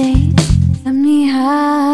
days let me have.